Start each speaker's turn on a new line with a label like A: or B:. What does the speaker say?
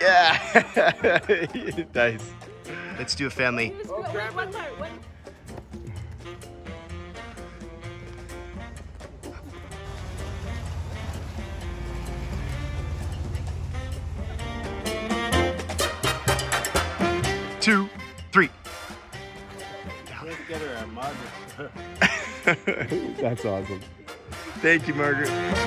A: Yeah, nice. Let's do a family. Two, three.
B: Let's get her a mug.
A: That's awesome. Thank you, Margaret.